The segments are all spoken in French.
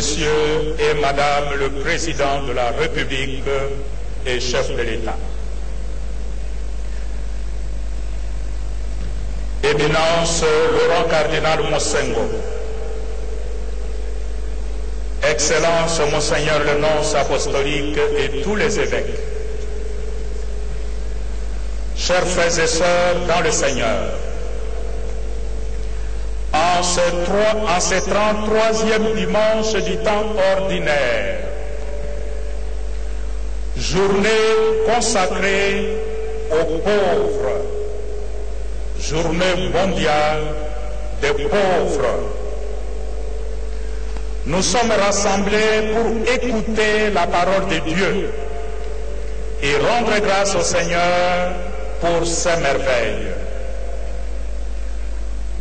Messieurs et Madame le Président de la République et chef de l'État. Éminence Laurent Cardinal Monsengo. Excellence Monseigneur le nonce apostolique et tous les évêques. Chers frères et sœurs dans le Seigneur, en ce, trois- en ce 33e dimanche du temps ordinaire, journée consacrée aux pauvres, journée mondiale des pauvres. Nous sommes rassemblés pour écouter la parole de Dieu et rendre grâce au Seigneur pour ses merveilles.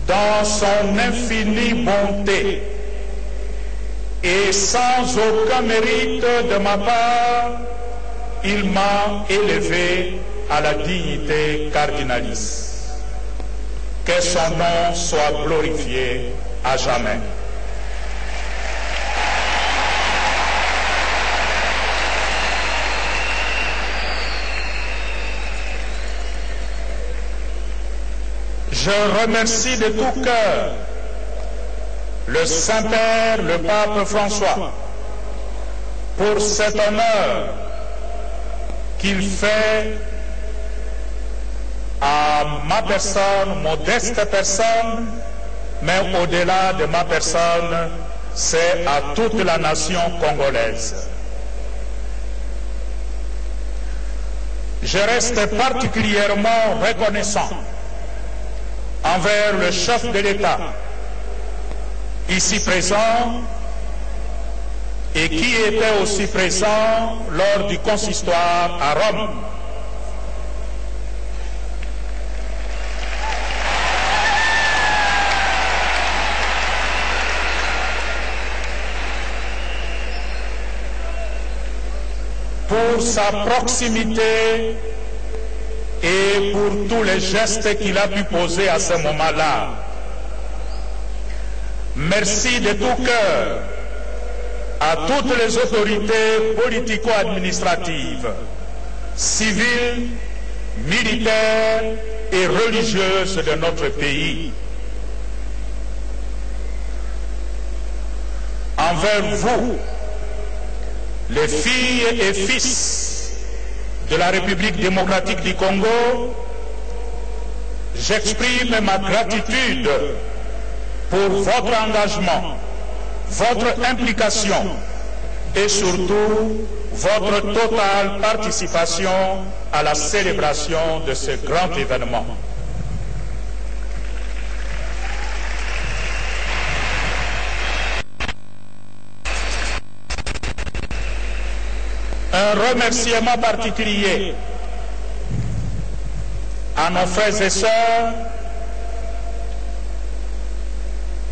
Dans son infinie bonté et sans aucun mérite de ma part, il m'a élevé à la dignité cardinalice. Que son nom soit glorifié à jamais. Je remercie de tout cœur le Saint-Père, le Pape François, pour cet honneur qu'il fait à ma personne, modeste personne, mais au-delà de ma personne, c'est à toute la nation congolaise. Je reste particulièrement reconnaissant envers le chef de l'État, ici présent, et qui était aussi présent lors du consistoire à Rome. Pour sa proximité et pour tous les gestes qu'il a pu poser à ce moment-là. Merci de tout cœur à toutes les autorités politico-administratives, civiles, militaires et religieuses de notre pays. Envers vous, les filles et fils de la République démocratique du Congo, j'exprime ma gratitude pour votre engagement, votre implication et surtout votre totale participation à la célébration de ce grand événement. Un remerciement particulier à nos frères et sœurs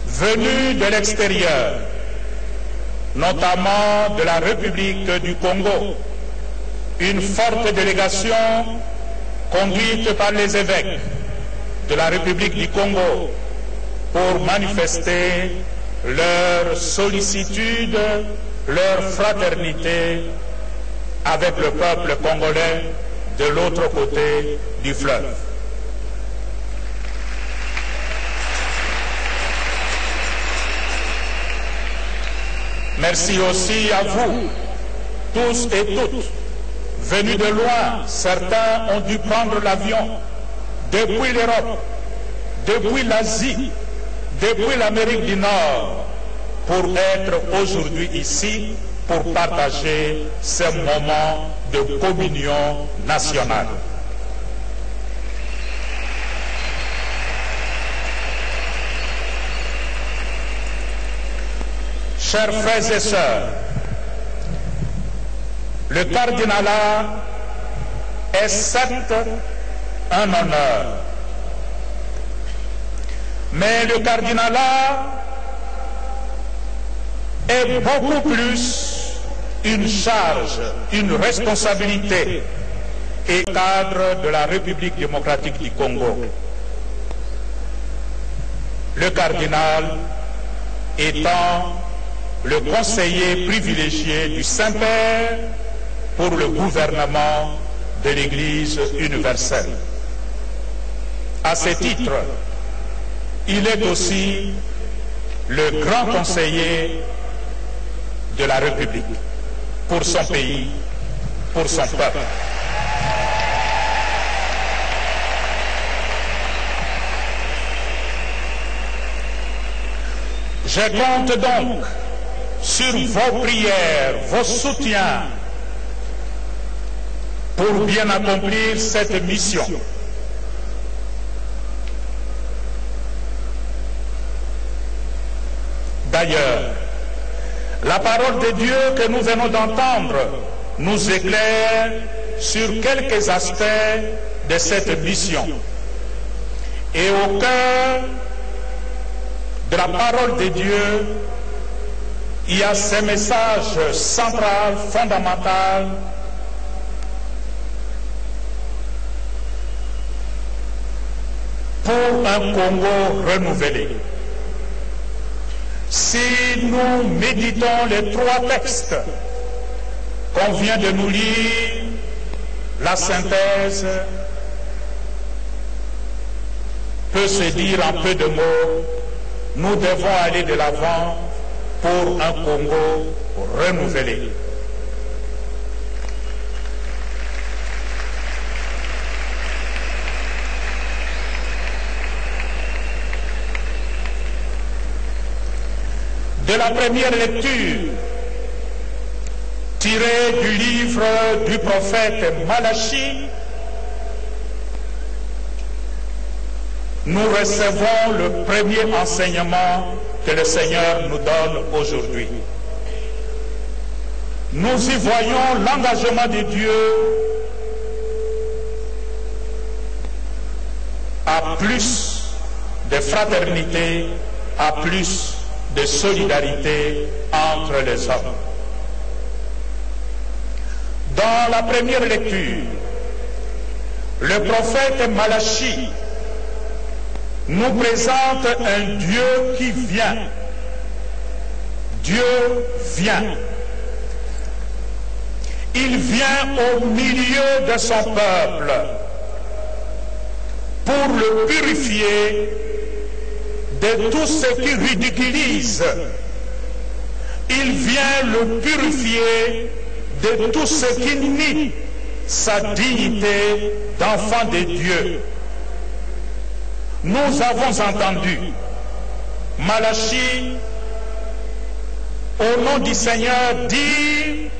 venus de l'extérieur, notamment de la République du Congo, une forte délégation conduite par les évêques de la République du Congo pour manifester leur sollicitude, leur fraternité avec le peuple congolais de l'autre côté du fleuve. Merci aussi à vous, tous et toutes, venus de loin. Certains ont dû prendre l'avion depuis l'Europe, depuis l'Asie, depuis l'Amérique du Nord, pour être aujourd'hui ici, pour partager ce moment de communion nationale. Chers frères et sœurs, le cardinalat est certes un honneur, Mais le cardinalat est beaucoup plus une charge, une responsabilité et cadre de la République démocratique du Congo. Le cardinal étant le conseiller privilégié du Saint-Père pour le gouvernement de l'Église universelle. À ce titre, il est aussi le grand conseiller de la République pour son pays, pour son peuple. Je compte donc sur vos prières, vos soutiens pour bien accomplir cette mission. D'ailleurs, la parole de Dieu que nous venons d'entendre nous éclaire sur quelques aspects de cette mission. Et au cœur de la parole de Dieu, il y a ce message central, fondamental, pour un Congo renouvelé. Si nous méditons les trois textes qu'on vient de nous lire, la synthèse peut se dire en peu de mots, nous devons aller de l'avant pour un Congo renouvelé. De la première lecture tirée du livre du prophète Malachi, nous recevons le premier enseignement que le Seigneur nous donne aujourd'hui. Nous y voyons l'engagement de Dieu à plus de fraternité, à plus de solidarité entre les hommes. Dans la première lecture, le prophète Malachi nous présente un Dieu qui vient. Dieu vient. Il vient au milieu de son peuple pour le purifier de tout ce qui ridiculise. Il vient le purifier de tout ce qui nie sa dignité d'enfant de Dieu. Nous avons entendu Malachi, au nom du Seigneur, dire,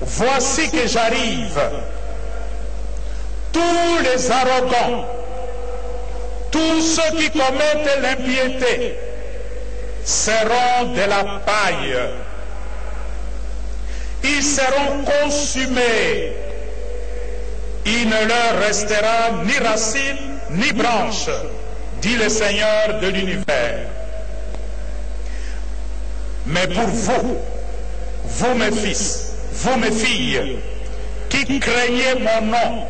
voici que j'arrive. Tous les arrogants, tous ceux qui commettent l'impiété seront de la paille. Ils seront consumés. Il ne leur restera ni racine ni branche, dit le Seigneur de l'univers. Mais pour vous, vous mes fils, vous mes filles, qui craignez mon nom,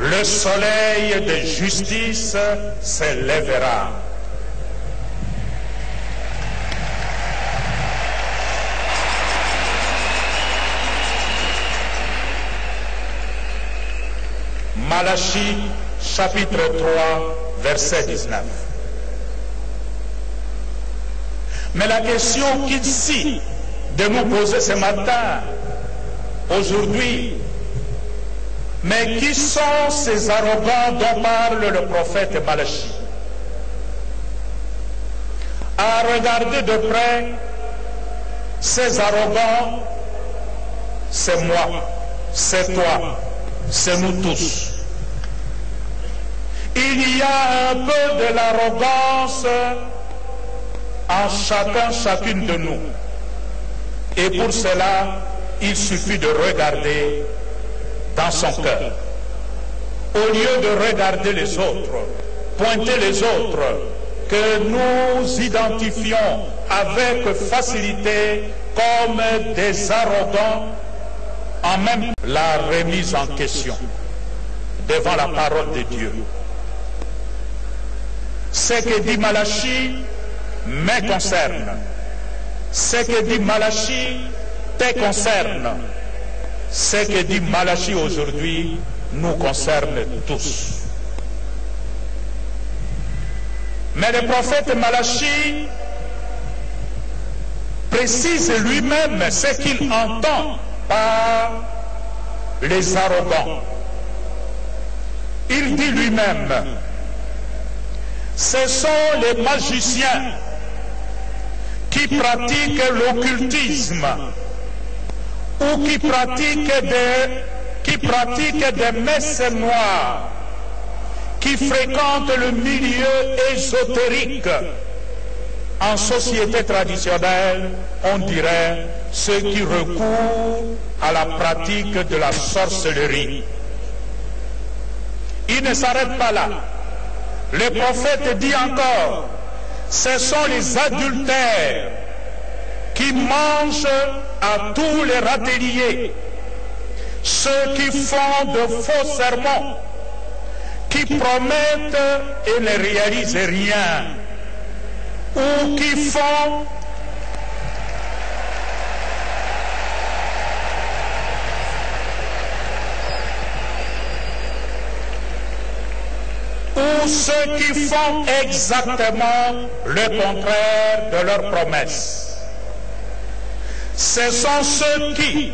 le soleil de justice se lèvera. Malachie chapitre 3 verset 19. Mais la question qu'ici de nous poser ce matin, aujourd'hui, mais qui sont ces arrogants dont parle le prophète Malachi À regarder de près, ces arrogants, c'est moi, c'est toi, c'est nous tous. Il y a un peu de l'arrogance en chacun, chacune de nous. Et pour cela, il suffit de regarder dans son cœur. Au lieu de regarder les autres pointer les autres que nous identifions avec facilité comme des arrogants en même la remise en question devant la parole de Dieu. Ce que dit Malachi me concerne. Ce que dit Malachi te concerne. Ce que dit Malachi aujourd'hui nous concerne tous. Mais le prophète Malachi précise lui-même ce qu'il entend par les arrogants. Il dit lui-même, ce sont les magiciens qui pratiquent l'occultisme ou qui pratiquent des, qui pratiquent des messes noires, qui fréquentent le milieu ésotérique. En société traditionnelle, on dirait ceux qui recourent à la pratique de la sorcellerie. Il ne s'arrête pas là. Le prophète dit encore, ce sont les adultères qui mangent à tous les râteliers, ceux qui font de faux sermons, qui promettent et ne réalisent rien, ou qui font ou ceux qui font exactement le contraire de leurs promesses. Ce sont ceux qui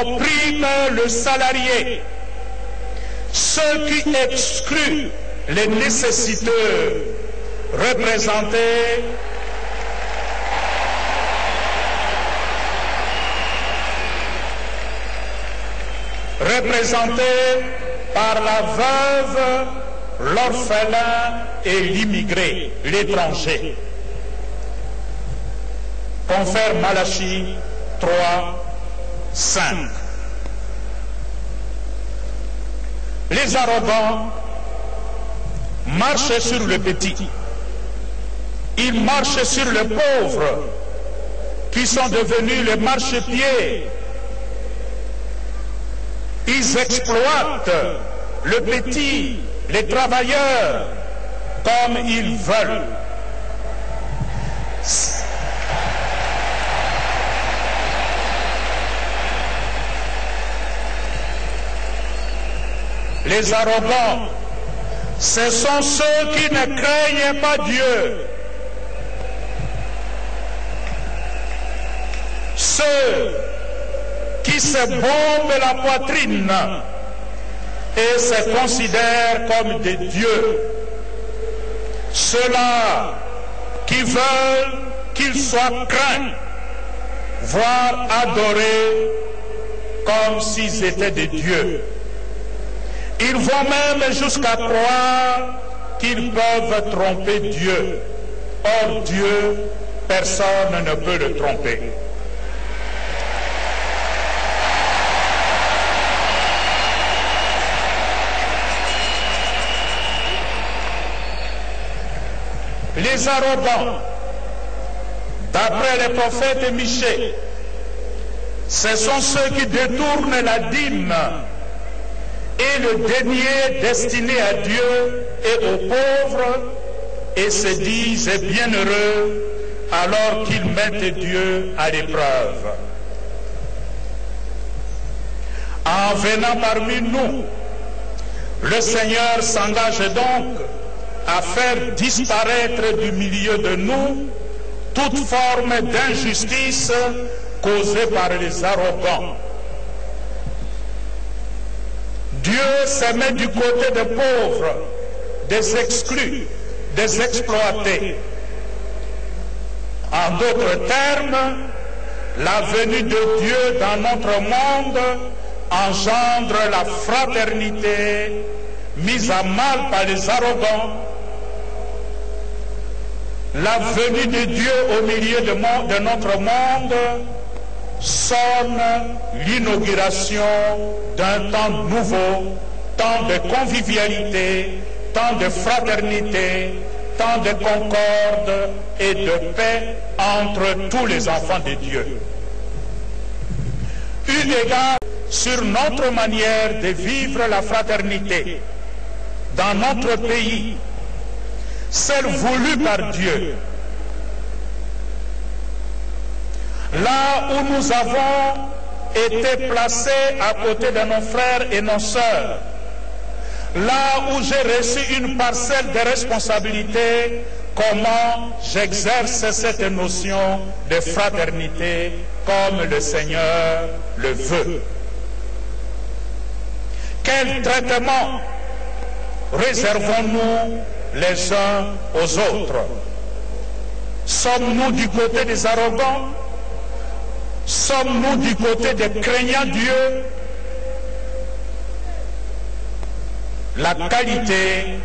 oppriment le salarié, ceux qui excluent les nécessiteux représentés représentés par la veuve l'orphelin et l'immigré, l'étranger. Confère Malachi 3, 5. Les arrogants marchent sur le petit. Ils marchent sur les pauvres qui sont devenus les marchepieds. Ils exploitent le petit les travailleurs comme ils veulent. Les arrogants, ce sont ceux qui ne craignent pas Dieu. Ceux qui se bombent la poitrine et se considèrent comme des dieux. Ceux-là qui veulent qu'ils soient craints, voire adorés comme s'ils étaient des dieux. Ils vont même jusqu'à croire qu'ils peuvent tromper Dieu. Or Dieu, personne ne peut le tromper. les arrogants, d'après le prophète Michel, ce sont ceux qui détournent la dîme et le denier destiné à Dieu et aux pauvres et se disent bienheureux alors qu'ils mettent Dieu à l'épreuve. En venant parmi nous, le Seigneur s'engage donc à faire disparaître du milieu de nous toute forme d'injustice causée par les arrogants. Dieu se met du côté des pauvres, des exclus, des exploités. En d'autres termes, la venue de Dieu dans notre monde engendre la fraternité mise à mal par les arrogants la venue de Dieu au milieu de, notre monde sonne l'inauguration d'un temps nouveau, temps de convivialité, tant de fraternité, tant de concorde et de paix entre tous les enfants de Dieu. Eu égard sur notre manière de vivre la fraternité dans notre pays, celle voulue par Dieu, là où nous avons été placés à côté de nos frères et nos sœurs, là où j'ai reçu une parcelle de responsabilité, comment j'exerce cette notion de fraternité comme le Seigneur le veut. Quel traitement réservons-nous les uns aux autres? Sommes-nous du côté des arrogants? Sommes-nous du côté des craignants Dieu? La qualité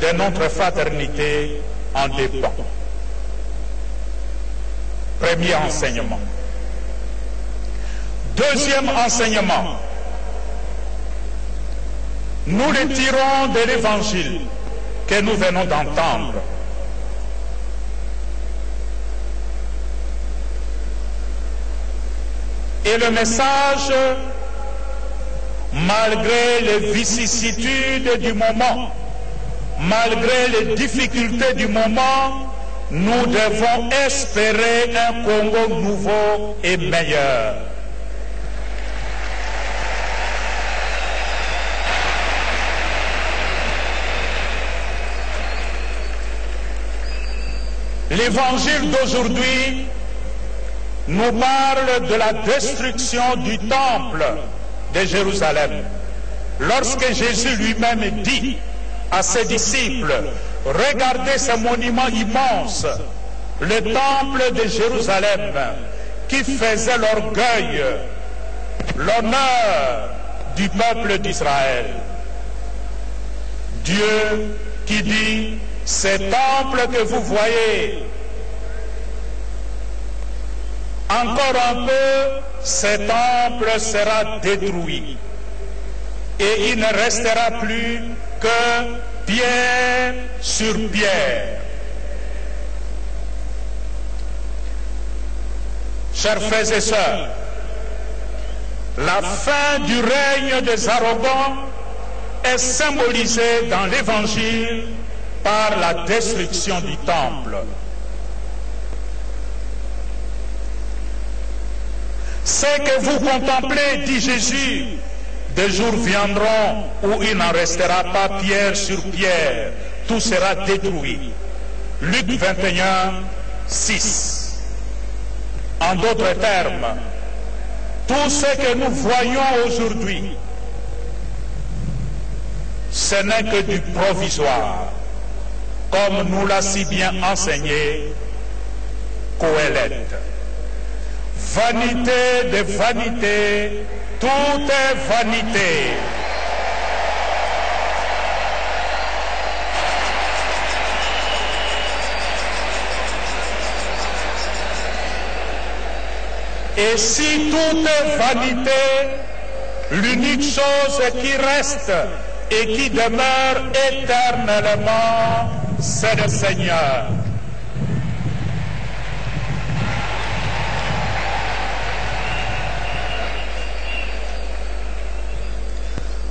de notre fraternité en dépend. Premier enseignement. Deuxième enseignement. Nous le tirons de l'évangile que nous venons d'entendre. Et le message, malgré les vicissitudes du moment, malgré les difficultés du moment, nous devons espérer un Congo nouveau et meilleur. L'évangile d'aujourd'hui nous parle de la destruction du temple de Jérusalem. Lorsque Jésus lui-même dit à ses disciples, regardez ce monument immense, le temple de Jérusalem, qui faisait l'orgueil, l'honneur du peuple d'Israël. Dieu qui dit, ce temple que vous voyez, encore un peu, ce temple sera détruit. Et il ne restera plus que pierre sur pierre. Chers frères et sœurs, la fin du règne des arrogants est symbolisée dans l'Évangile par la destruction du temple. Ce que vous contemplez, dit Jésus, des jours viendront où il n'en restera pas pierre sur pierre, tout sera détruit. Luc 21, 6. En d'autres termes, tout ce que nous voyons aujourd'hui, ce n'est que du provisoire, comme nous l'a si bien enseigné Coëlette. Vanité de vanité, tout est vanité. Et si tout est vanité, l'unique chose qui reste et qui demeure éternellement, c'est le Seigneur.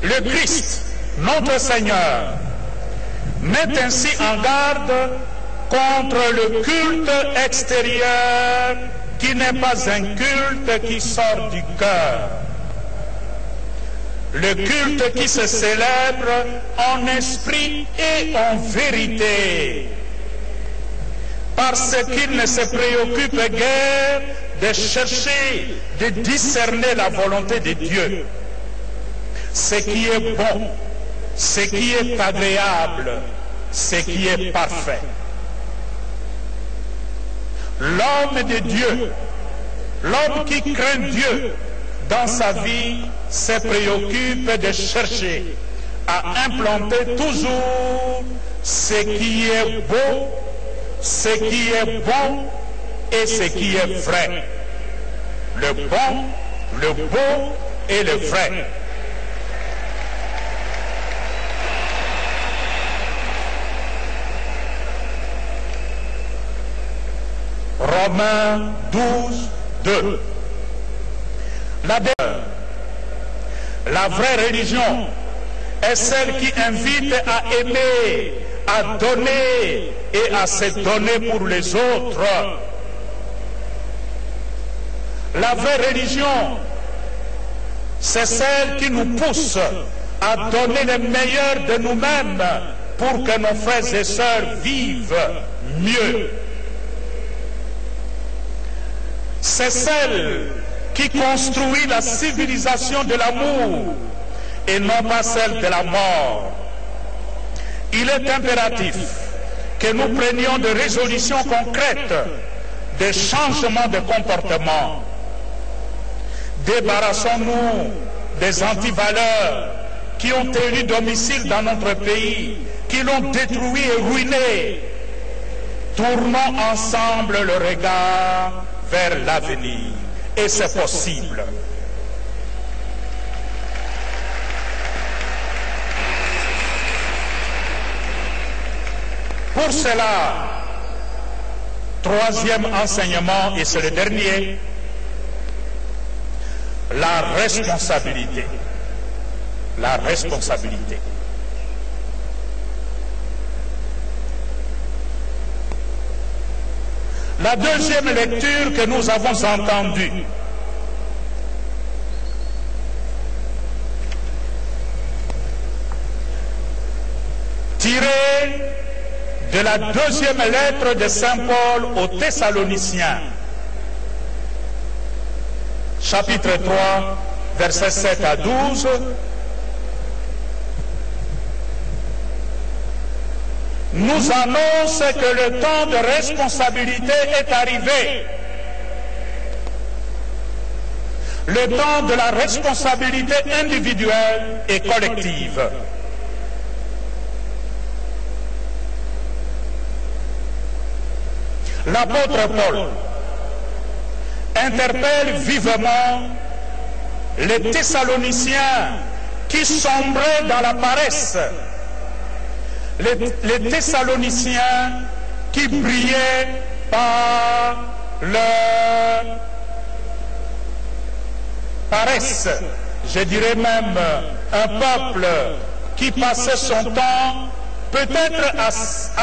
Le Christ, notre Seigneur, met ainsi en garde contre le culte extérieur qui n'est pas un culte qui sort du cœur. Le culte qui se célèbre en esprit et en vérité. Parce qu'il ne se préoccupe guère de chercher, de discerner la volonté de Dieu. Ce qui est bon, ce qui est agréable, ce qui est parfait. L'homme de Dieu, l'homme qui craint Dieu dans sa vie, se préoccupe de chercher à implanter toujours ce qui est beau, ce qui est bon et ce qui est vrai. Le bon, le beau et le vrai. Romains 12, 2. La, la vraie religion est celle qui invite à aimer, à donner et à se donner pour les autres. La vraie religion, c'est celle qui nous pousse à donner le meilleur de nous-mêmes pour que nos frères et sœurs vivent mieux. C'est celle qui construit la civilisation de l'amour et non pas celle de la mort. Il est impératif que nous prenions des résolutions concrètes, des changements de comportement. Débarrassons-nous des antivaleurs qui ont élu domicile dans notre pays, qui l'ont détruit et ruiné. Tournons ensemble le regard vers l'avenir. Et c'est possible. Pour cela, troisième enseignement, et c'est le dernier, la responsabilité. La responsabilité. La deuxième lecture que nous avons entendue. Tirée de la deuxième lettre de Saint Paul aux Thessaloniciens, chapitre 3, versets 7 à 12, nous annonce que le temps de responsabilité est arrivé. Le temps de la responsabilité individuelle et collective. L'apôtre Paul interpelle vivement les Thessaloniciens qui sombraient dans la paresse les, Thessaloniciens qui brillaient par leur paresse, je dirais même un peuple qui passait son temps peut-être à,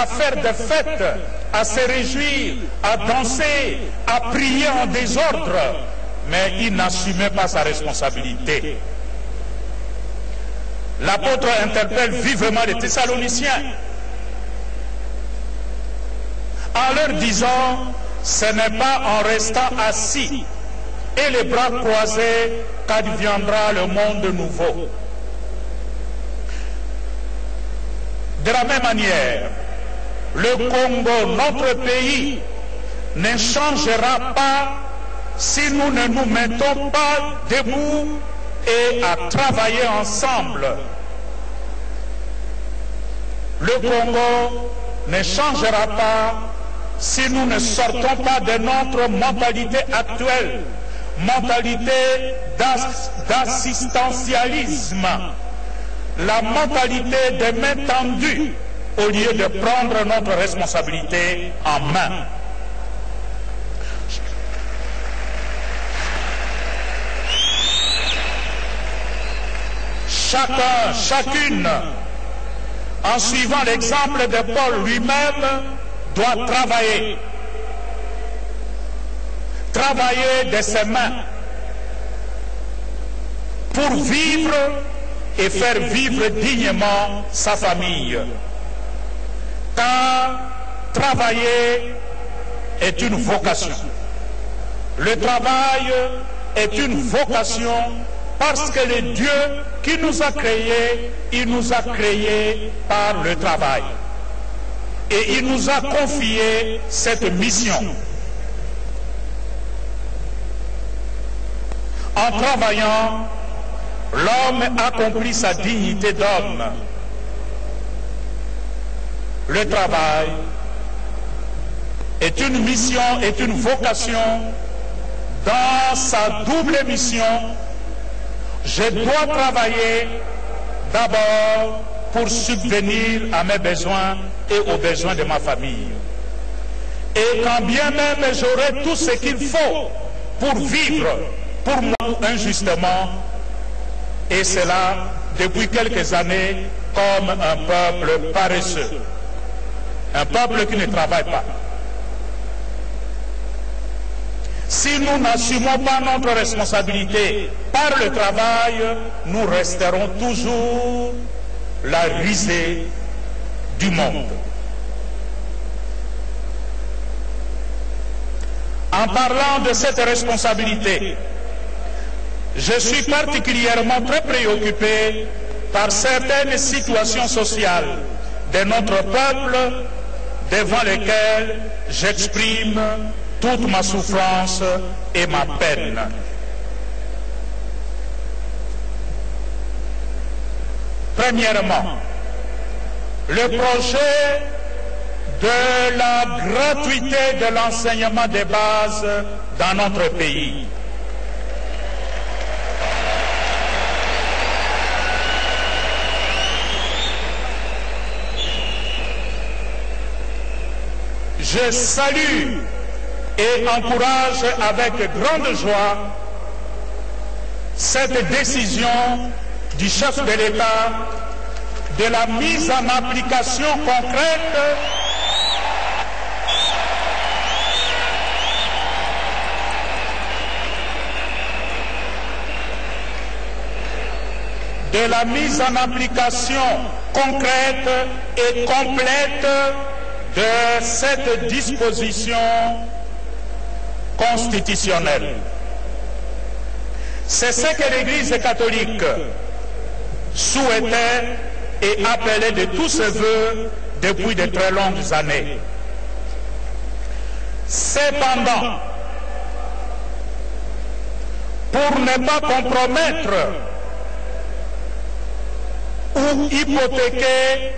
à, faire des fêtes, à se réjouir, à danser, à prier en désordre, mais il n'assumait pas sa responsabilité. L'apôtre interpelle vivement les Thessaloniciens en leur disant, ce n'est pas en restant assis et les bras croisés qu'adviendra le monde nouveau. De la même manière, le Congo, notre pays, ne changera pas si nous ne nous mettons pas debout et à travailler ensemble. Le Congo ne changera pas si nous ne sortons pas de notre mentalité actuelle, mentalité d'assistentialisme, la mentalité des mains tendues au lieu de prendre notre responsabilité en main. chacun, chacune, en suivant l'exemple de Paul lui-même, doit travailler. Travailler de ses mains pour vivre et faire vivre dignement sa famille. Car travailler est une vocation. Le travail est une vocation parce que le Dieu qui nous a créés, il nous a créés par le travail. Et il nous a confié cette mission. En travaillant, l'homme accomplit sa dignité d'homme. Le travail est une mission, est une vocation dans sa double mission je dois travailler d'abord pour subvenir à mes besoins et aux besoins de ma famille. Et quand bien même j'aurai tout ce qu'il faut pour vivre pour moi injustement, et cela depuis quelques années comme un peuple paresseux, un peuple qui ne travaille pas. Si nous n'assumons pas notre responsabilité par le travail, nous resterons toujours la risée du monde. En parlant de cette responsabilité, je suis particulièrement très préoccupé par certaines situations sociales de notre peuple devant lesquelles j'exprime toute ma souffrance et ma peine. Premièrement, le projet de la gratuité de l'enseignement des bases dans notre pays. Je salue et encourage avec grande joie cette décision du chef de l'État de la mise en application concrète de la mise en application concrète et complète de cette disposition constitutionnelle. C'est ce que l'Église catholique souhaitait et appelait de tous ses voeux depuis de très longues années. Cependant, pour ne pas compromettre ou hypothéquer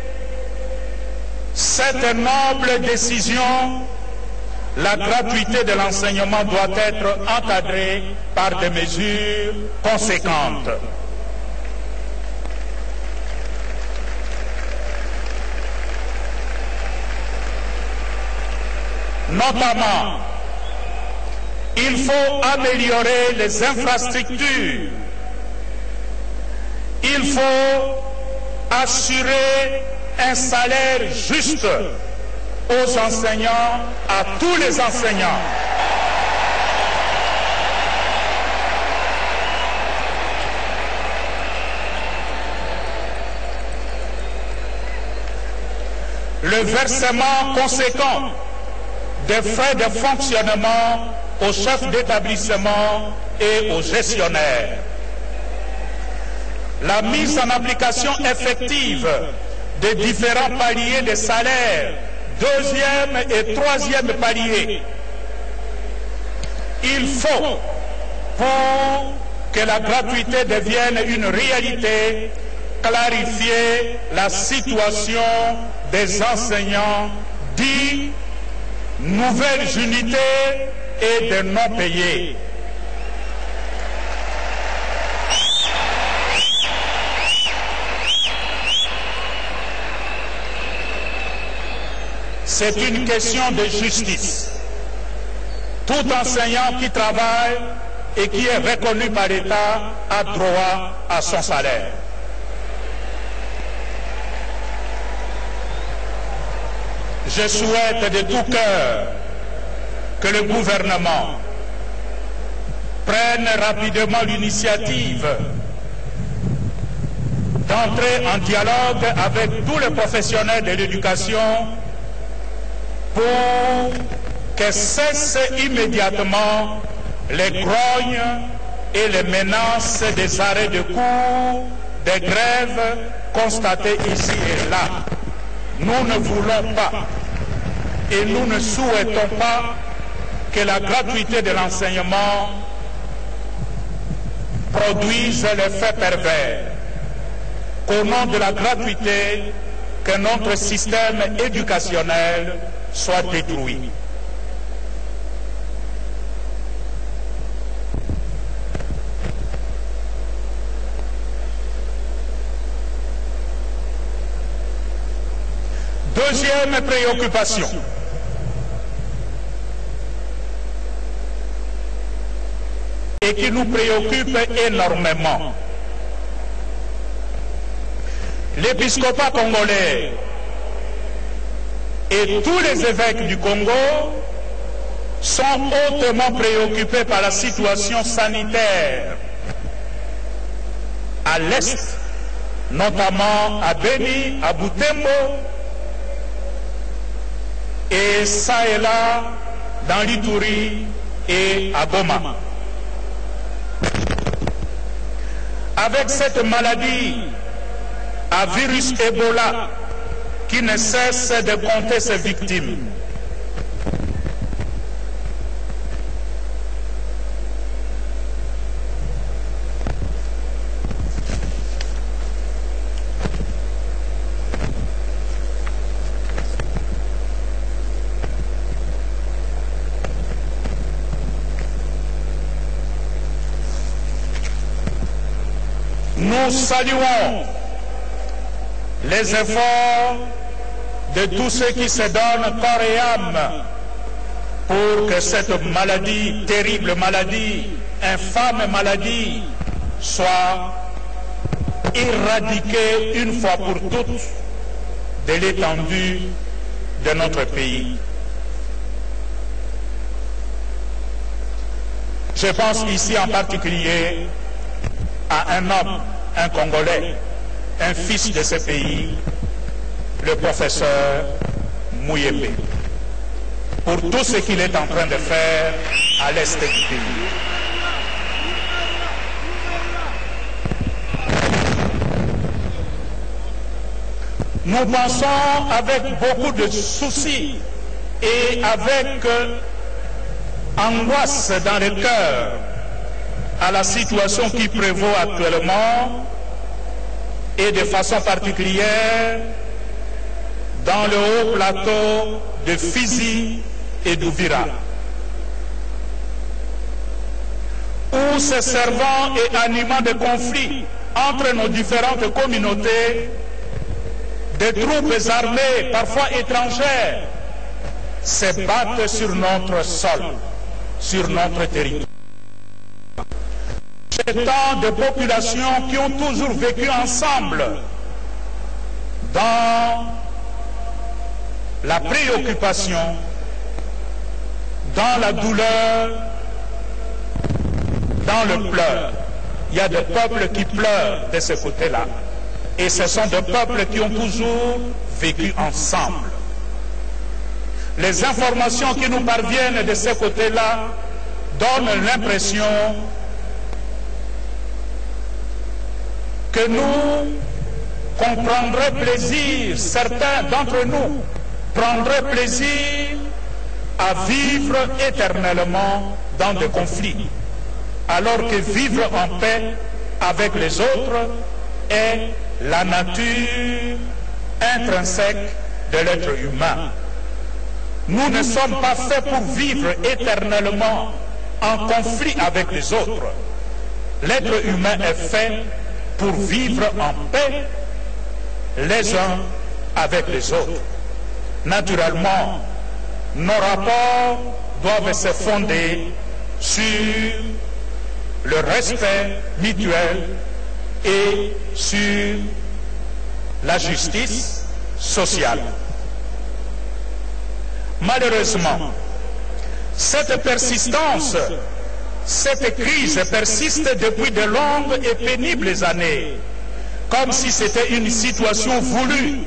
cette noble décision, la gratuité de l'enseignement doit être encadrée par des mesures conséquentes. Notamment, il faut améliorer les infrastructures. Il faut assurer un salaire juste aux enseignants, à tous les enseignants. Le versement conséquent des frais de fonctionnement aux chefs d'établissement et aux gestionnaires. La mise en application effective des différents paliers de salaire, deuxième et troisième palier. Il faut, pour que la gratuité devienne une réalité, clarifier la situation des enseignants dits nouvelles unités et de non C'est une question de justice. Tout enseignant qui travaille et qui est reconnu par l'État a droit à son salaire. Je souhaite de tout cœur que le gouvernement prenne rapidement l'initiative d'entrer en dialogue avec tous les professionnels de l'éducation pour que cessent immédiatement les grognes et les menaces des arrêts de cours, des grèves constatées ici et là. Nous ne voulons pas et nous ne souhaitons pas que la gratuité de l'enseignement produise l'effet pervers. Qu'au nom de la gratuité, que notre système éducationnel soit détruit. Deuxième préoccupation. Et qui nous préoccupe énormément. L'épiscopat congolais et tous les évêques du Congo sont hautement préoccupés par la situation sanitaire à l'Est, notamment à Beni, à Butembo, et ça et là dans l'Ituri et à Goma. Avec cette maladie à virus Ebola qui ne cesse de compter ses victimes, Nous saluons les efforts de tous ceux qui se donnent corps et âme pour que cette maladie, terrible maladie, infâme maladie, soit éradiquée une fois pour toutes de l'étendue de notre pays. Je pense ici en particulier à un homme, un Congolais, un fils de ce pays, le professeur Mouyembe, pour tout ce qu'il est en train de faire à l'est du pays. Nous pensons avec beaucoup de soucis et avec angoisse dans le cœur à la situation qui prévaut actuellement et de façon particulière dans le haut plateau de Fizi et d'Ouvira, où se servant et animant de conflits entre nos différentes communautés, des troupes armées, parfois étrangères, se battent sur notre sol, sur notre territoire. Temps de populations qui ont toujours vécu ensemble dans la préoccupation, dans la douleur, dans le pleur. Il y a des peuples qui pleurent de ce côté-là. Et ce sont des peuples qui ont toujours vécu ensemble. Les informations qui nous parviennent de ce côté-là donnent l'impression que nous qu'on prendrait plaisir, certains d'entre nous prendraient plaisir à vivre éternellement dans des conflits, alors que vivre en paix avec les autres est la nature intrinsèque de l'être humain. Nous ne sommes pas faits pour vivre éternellement en conflit avec les autres. L'être humain est fait pour vivre en paix les uns avec les autres. Naturellement, nos rapports doivent se fonder sur le respect mutuel et sur la justice sociale. Malheureusement, cette persistance cette crise persiste depuis de longues et pénibles années, comme si c'était une situation voulue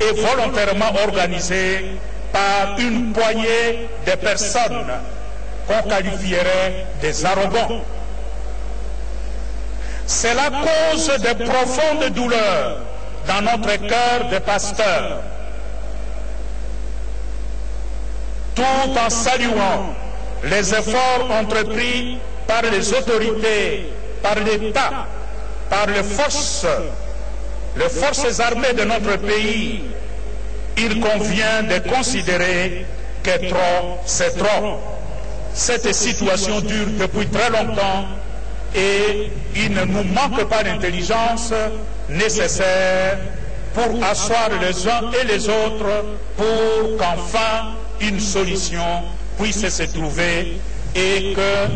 et volontairement organisée par une poignée de personnes qu'on qualifierait des arrogants. C'est la cause de profondes douleurs dans notre cœur de pasteur. Tout en saluant les efforts entrepris par les autorités, par l'État, par les forces, les forces armées de notre pays, il convient de considérer que trop, c'est trop. Cette situation dure depuis très longtemps et il ne nous manque pas d'intelligence nécessaire pour asseoir les uns et les autres pour qu'enfin une solution puisse se trouver et que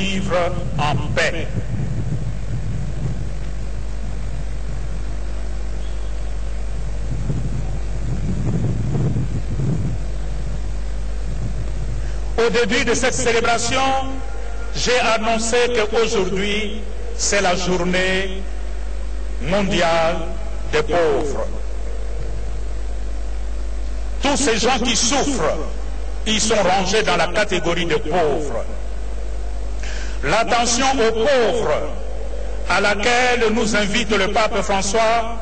vivre en paix. Au début de cette célébration, j'ai annoncé qu'aujourd'hui, c'est la journée mondiale des pauvres. Tous ces gens qui souffrent, ils sont rangés dans la catégorie des pauvres. L'attention aux pauvres à laquelle nous invite le pape François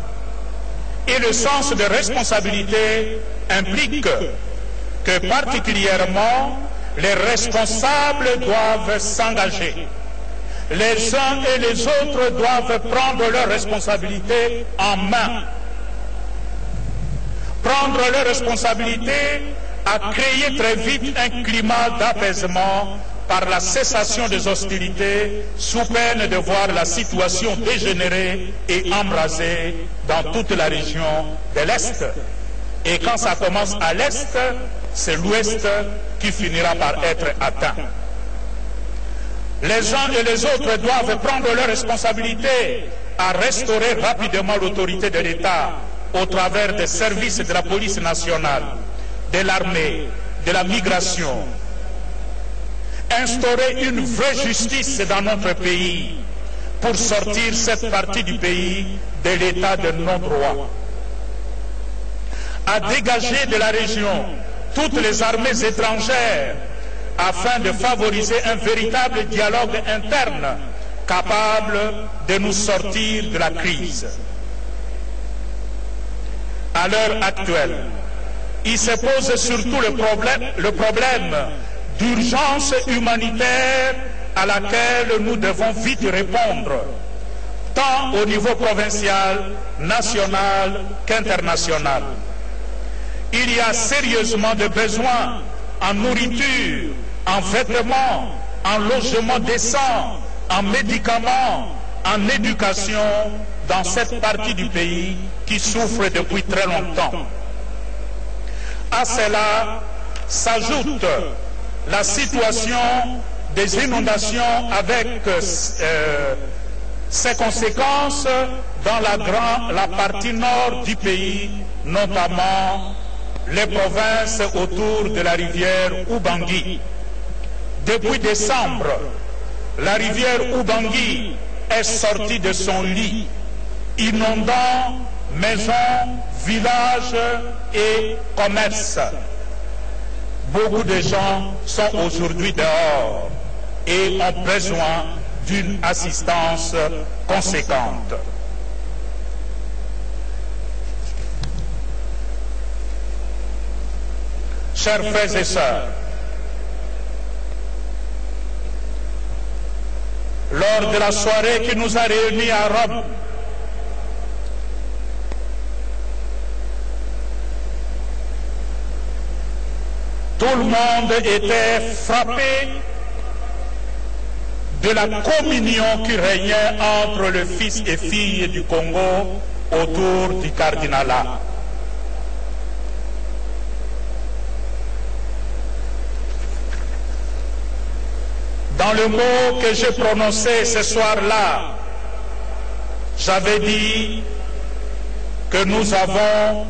et le sens de responsabilité implique que particulièrement les responsables doivent s'engager. Les uns et les autres doivent prendre leurs responsabilités en main. Prendre leurs responsabilités à créer très vite un climat d'apaisement par la cessation des hostilités sous peine de voir la situation dégénérer et embraser dans toute la région de l'Est. Et quand ça commence à l'Est, c'est l'Ouest qui finira par être atteint. Les uns et les autres doivent prendre leurs responsabilités à restaurer rapidement l'autorité de l'État au travers des services de la police nationale, de l'armée, de la migration. Instaurer une vraie justice dans notre pays pour sortir cette partie du pays de l'état de non-droit. À dégager de la région toutes les armées étrangères afin de favoriser un véritable dialogue interne capable de nous sortir de la crise. À l'heure actuelle, il se pose surtout le problème, d'urgence humanitaire à laquelle nous devons vite répondre, tant au niveau provincial, national qu'international. Il y a sérieusement des besoins en nourriture, en vêtements, en logement décent, en médicaments, en éducation dans cette partie du pays qui souffre depuis très longtemps. À cela s'ajoute la situation des inondations avec euh, ses conséquences dans la partie nord du pays, notamment les provinces autour de la rivière Ubangui. Depuis décembre, la rivière Ubangui est sortie de son lit, inondant maisons, villages et commerces. Beaucoup de gens sont aujourd'hui dehors et ont besoin d'une assistance conséquente. Chers frères et sœurs, lors de la soirée qui nous a réunis à Rome, tout le monde était frappé de la communion qui régnait entre le fils et fille du Congo autour du cardinalat. Dans le mot que j'ai prononcé ce soir-là, j'avais dit que nous avons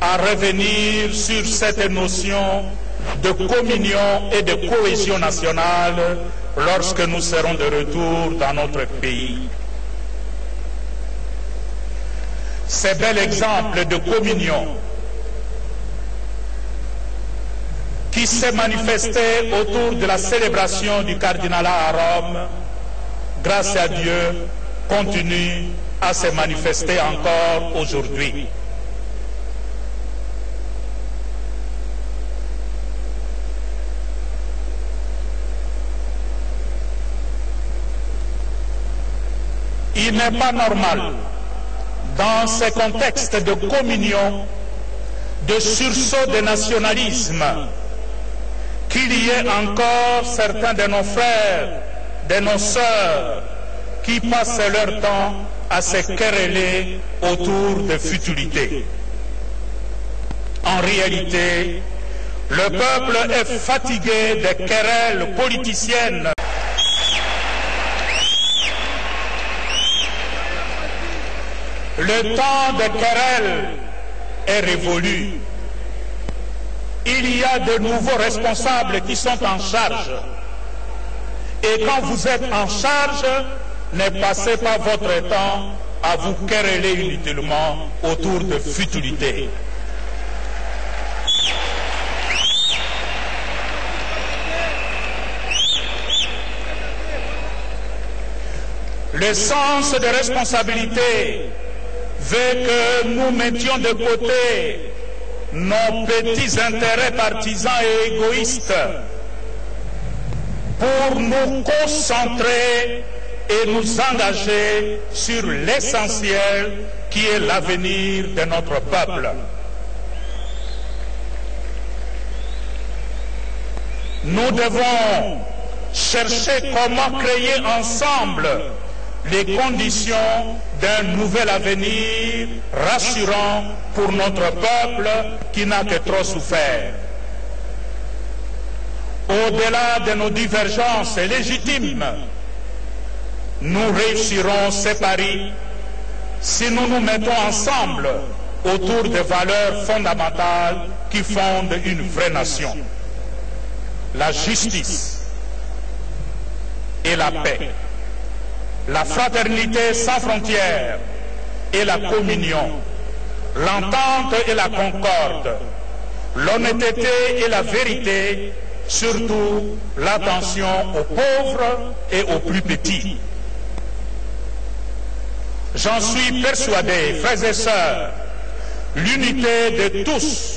à revenir sur cette notion de communion et de cohésion nationale lorsque nous serons de retour dans notre pays. Ces bel exemple de communion qui s'est manifesté autour de la célébration du cardinalat à Rome, grâce à Dieu, continue à se manifester encore aujourd'hui. il n'est pas normal, dans ces contextes de communion, de sursaut de nationalisme, qu'il y ait encore certains de nos frères, de nos sœurs, qui passent leur temps à se quereller autour de futilités. En réalité, le peuple est fatigué des querelles politiciennes. Le temps des querelles est révolu. Il y a de nouveaux responsables qui sont en charge. Et quand vous êtes en charge, ne passez pas votre temps à vous quereller inutilement autour de futilités. Le sens de responsabilité veut que nous mettions de côté nos petits intérêts partisans et égoïstes pour nous concentrer et nous engager sur l'essentiel qui est l'avenir de notre peuple. Nous devons chercher comment créer ensemble les conditions d'un nouvel avenir rassurant pour notre peuple qui n'a que trop souffert. Au-delà de nos divergences légitimes, nous réussirons ces paris si nous nous mettons ensemble autour des valeurs fondamentales qui fondent une vraie nation. La justice et la paix la fraternité sans frontières et la communion, l'entente et la concorde, l'honnêteté et la vérité, surtout l'attention aux pauvres et aux plus petits. J'en suis persuadé, frères et sœurs, l'unité de tous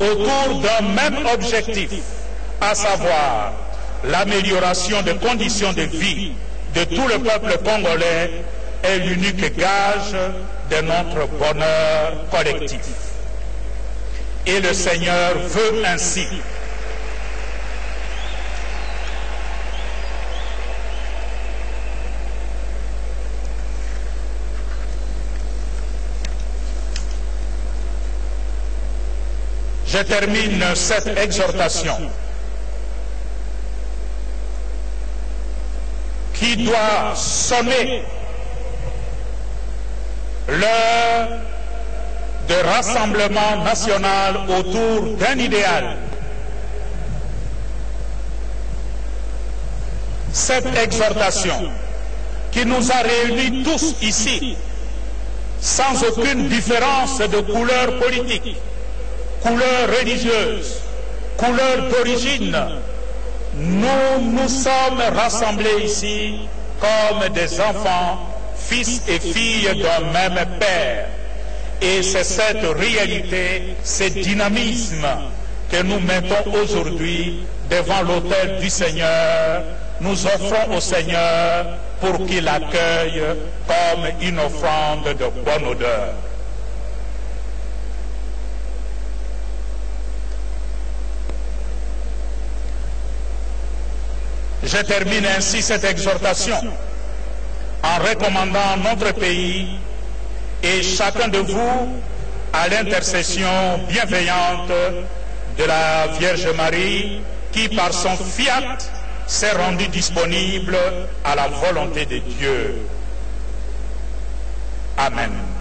autour d'un même objectif, à savoir l'amélioration des conditions de vie de tout le peuple congolais est l'unique gage de notre bonheur collectif. Et le Seigneur veut ainsi. Je termine cette exhortation qui doit sonner l'heure de rassemblement national autour d'un idéal. Cette exhortation qui nous a réunis tous ici, sans aucune différence de couleur politique, couleur religieuse, couleur d'origine, nous nous sommes rassemblés ici comme des enfants, fils et filles d'un même Père. Et c'est cette réalité, ce dynamisme que nous mettons aujourd'hui devant l'autel du Seigneur. Nous offrons au Seigneur pour qu'il accueille comme une offrande de bonne odeur. Je termine ainsi cette exhortation en recommandant notre pays et chacun de vous à l'intercession bienveillante de la Vierge Marie qui par son fiat s'est rendue disponible à la volonté de Dieu. Amen.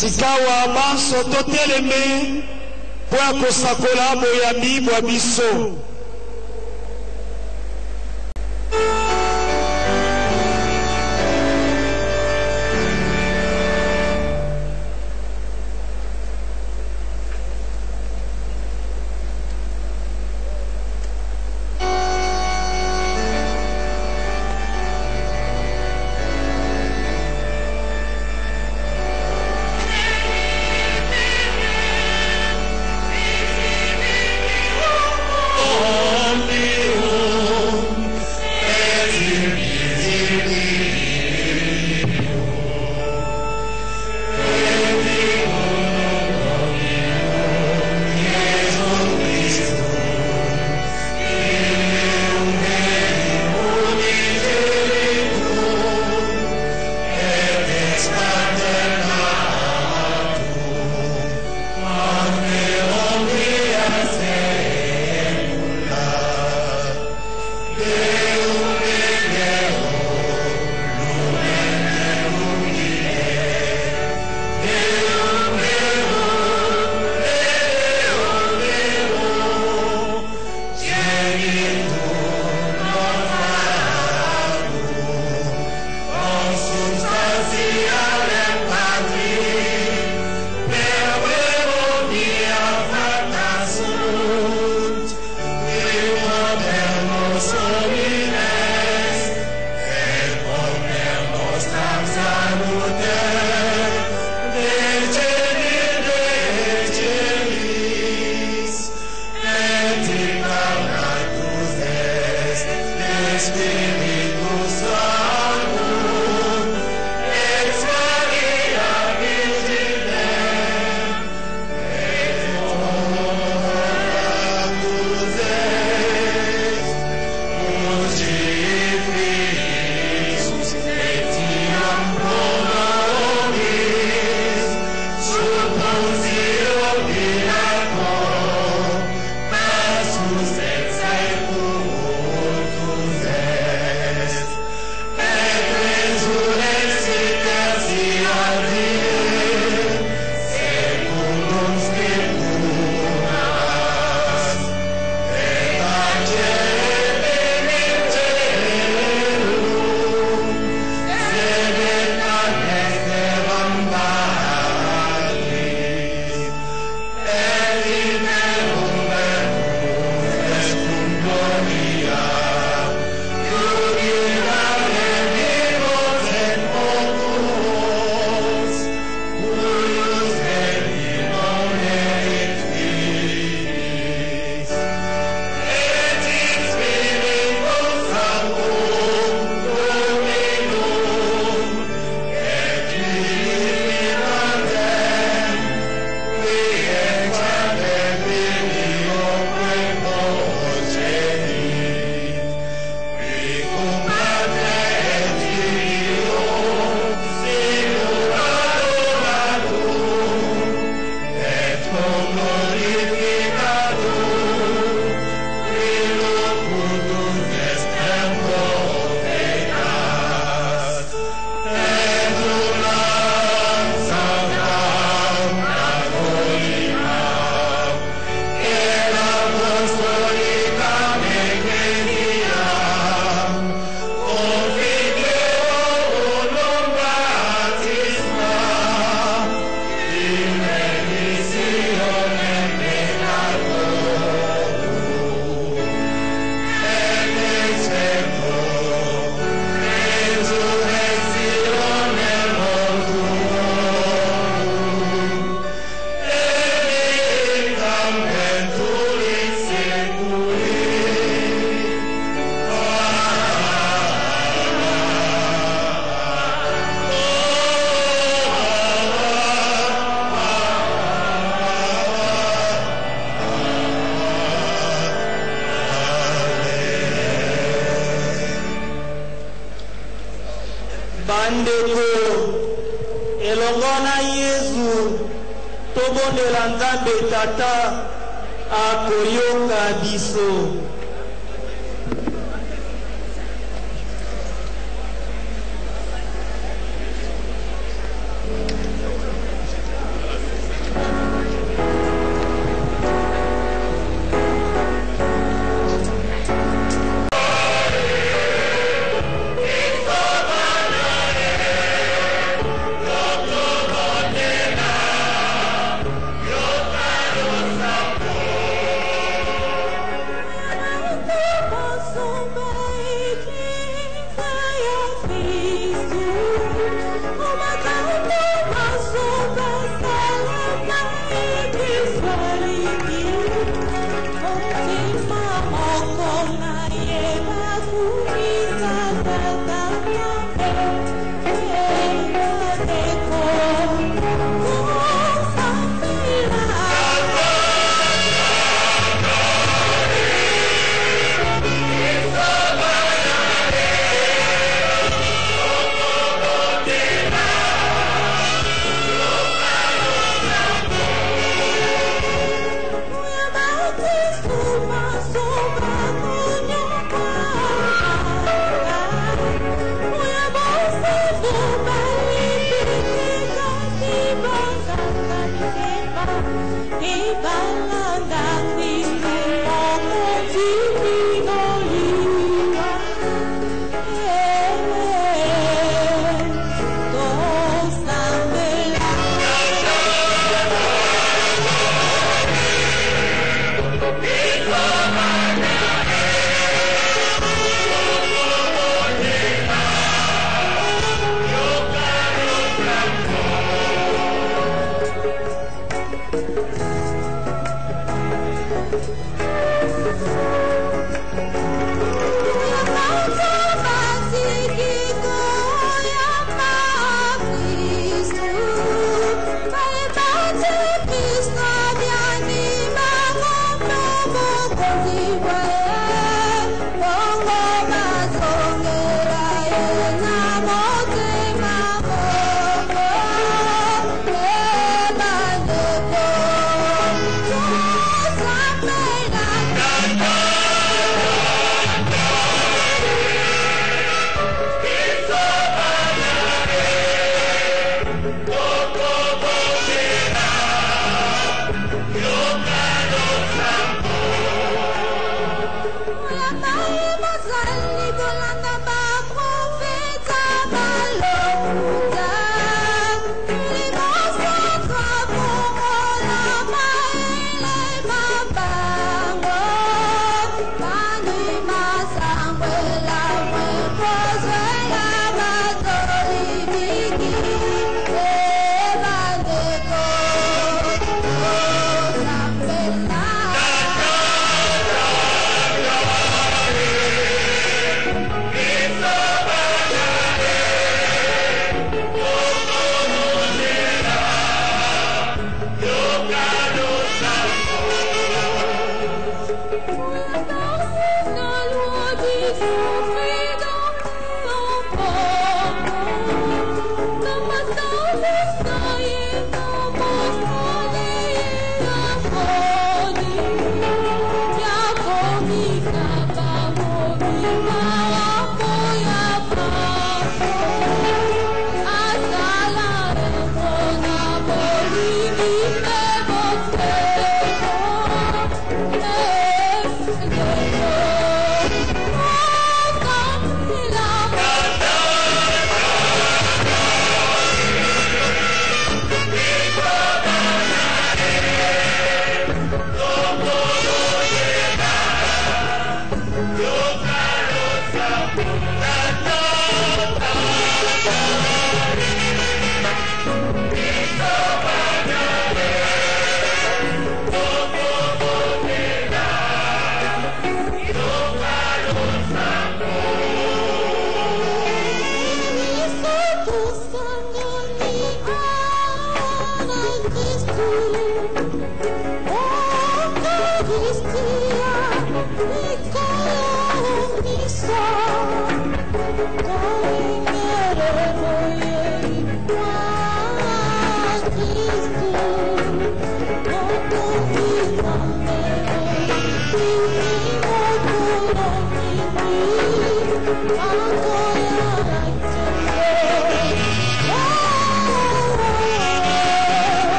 Sikawa manso toteleme mpo ya kosakola boyambi bwa biso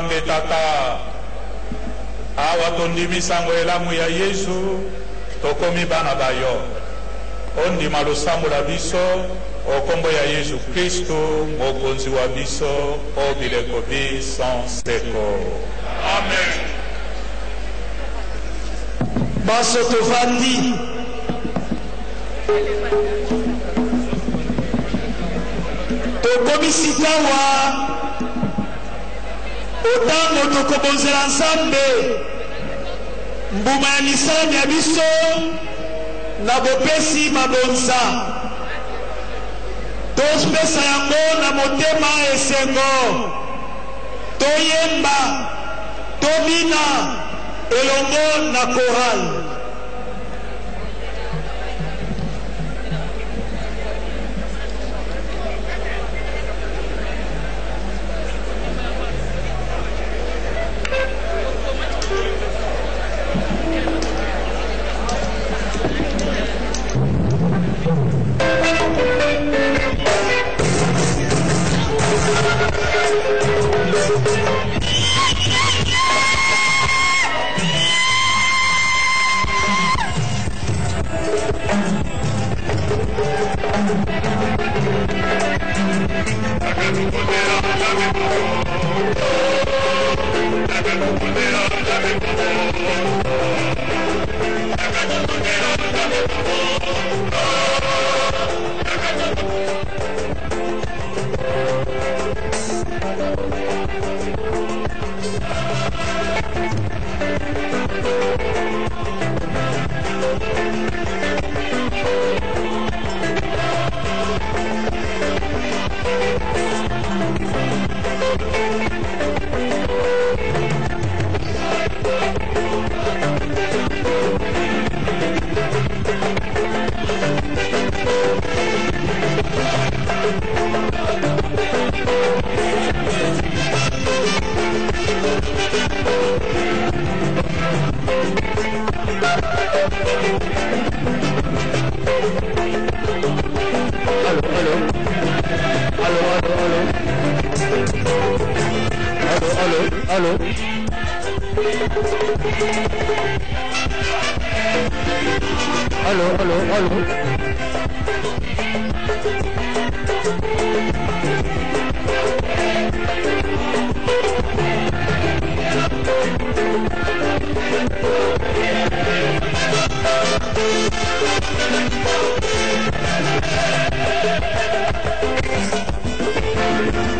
e nzambe tata. Awa tondimisango elamu ya yesu tokomi bana bayo ondima losambo na biso okombo ya yesu kristu mokonzi wa biso o bileko bi sans seko amen. Baso tovandi. Tokomi sikawa otango tokobonzela nzambe. Mbuma ya misalami ya biso na bopesi mabonza. Topesa yango na motema esengo. Toyemba tobina elongo na korale aló, aló. Aló, aló, aló. aló. Thank you.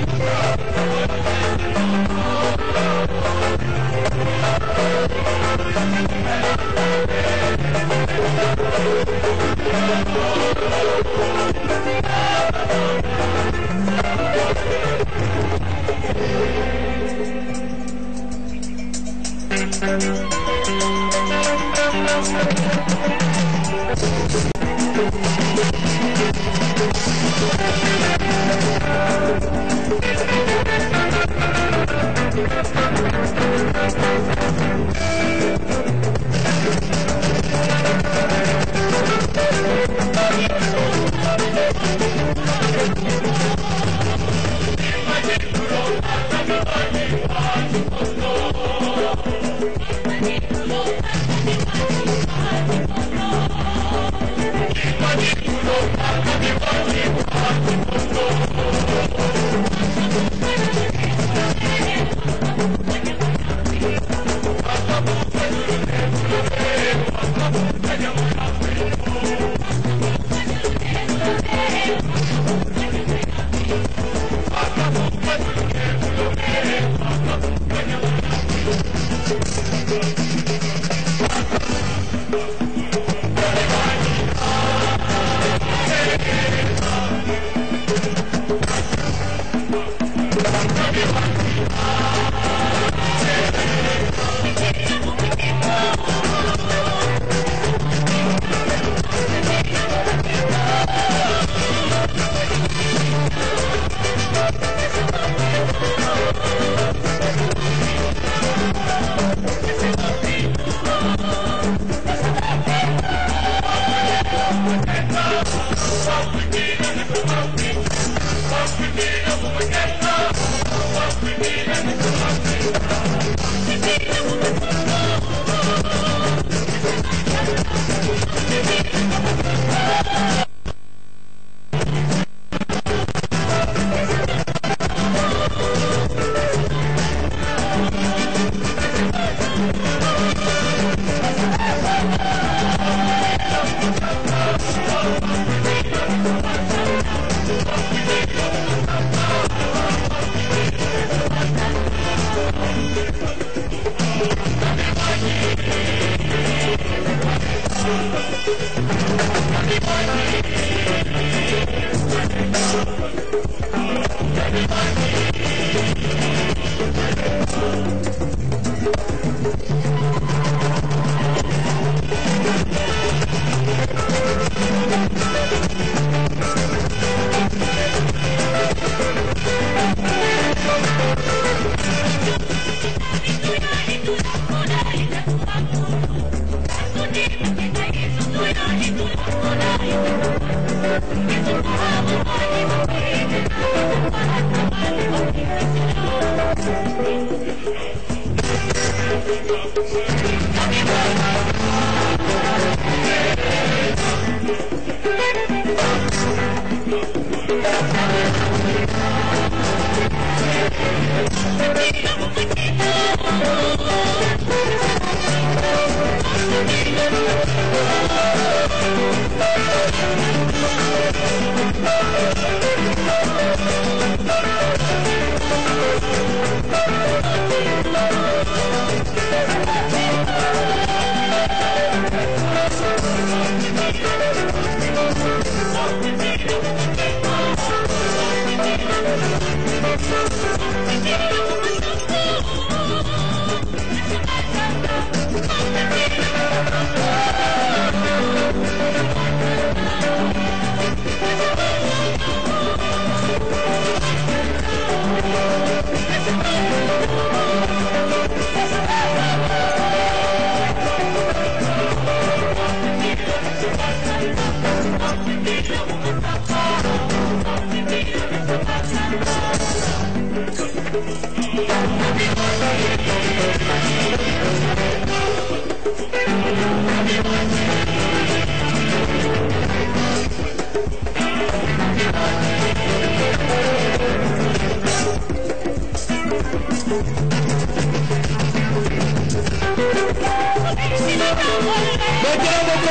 Thank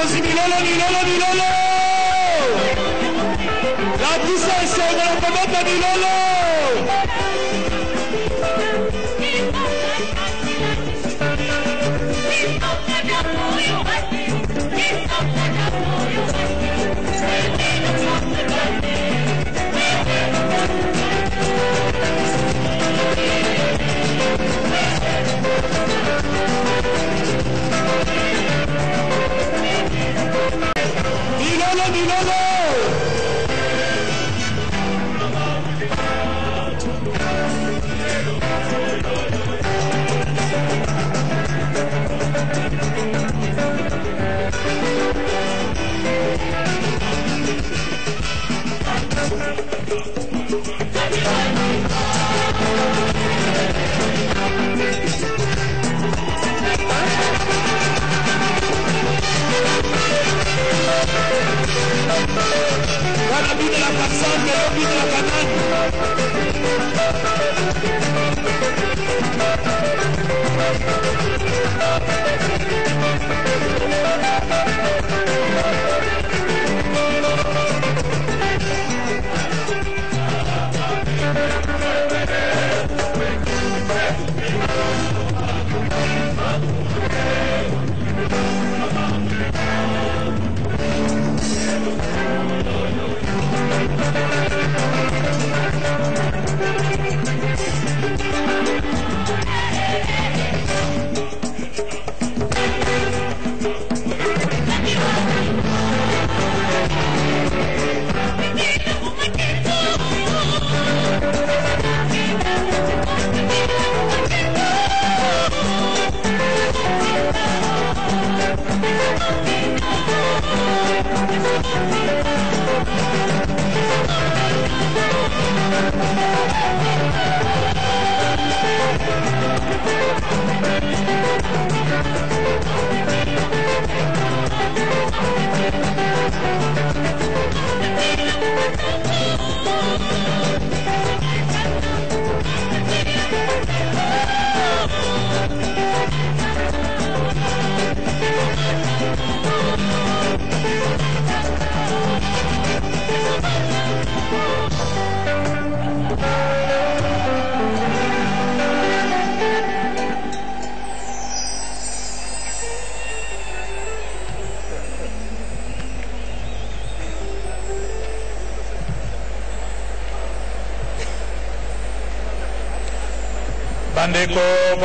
Dios y mi Lola, mi Lola, mi